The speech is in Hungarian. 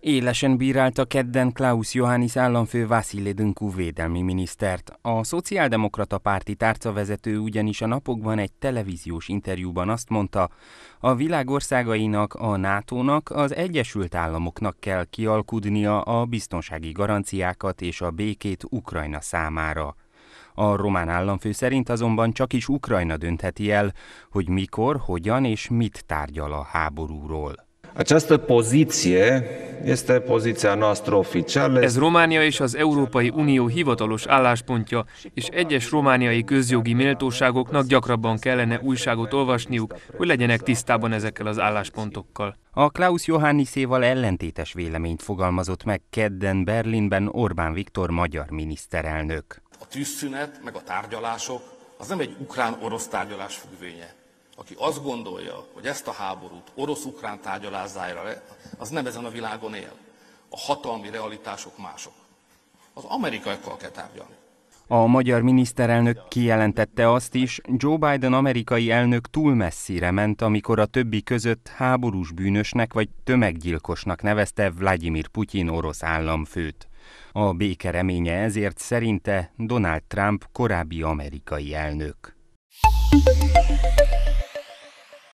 Élesen bírálta kedden Klaus Johannis államfő Vasilij Dinku védelmi minisztert. A szociáldemokrata párti tárcavezető ugyanis a napokban egy televíziós interjúban azt mondta, a világ országainak, a NATO-nak, az Egyesült Államoknak kell kialkudnia a biztonsági garanciákat és a békét Ukrajna számára. A román államfő szerint azonban csak is Ukrajna döntheti el, hogy mikor, hogyan és mit tárgyal a háborúról. Această poziție este poziția noastră oficială. Ez Románia és az Európai Unió hivatalos álláspontja, és egyes romániai közjogi méltóságoknak gyakrabban kellene újságot olvasniuk, hogy legyenek tisztában ezekkel az álláspontokkal. A Klaus Johanniséval ellentétes véleményt fogalmazott meg kedden Berlinben Orbán Viktor magyar miniszterelnök. A tűzszünet meg a tárgyalások az nem egy ukrán-orosz tárgyalás függvénye aki azt gondolja, hogy ezt a háborút orosz-ukrán tárgyalás le, az nem ezen a világon él. A hatalmi realitások mások. Az amerikaiakkal kell tárgyalni. A magyar miniszterelnök kijelentette azt is, Joe Biden amerikai elnök túl messzire ment, amikor a többi között háborús bűnösnek vagy tömeggyilkosnak nevezte Vladimir Putyin orosz államfőt. A béke reménye ezért szerinte Donald Trump korábbi amerikai elnök.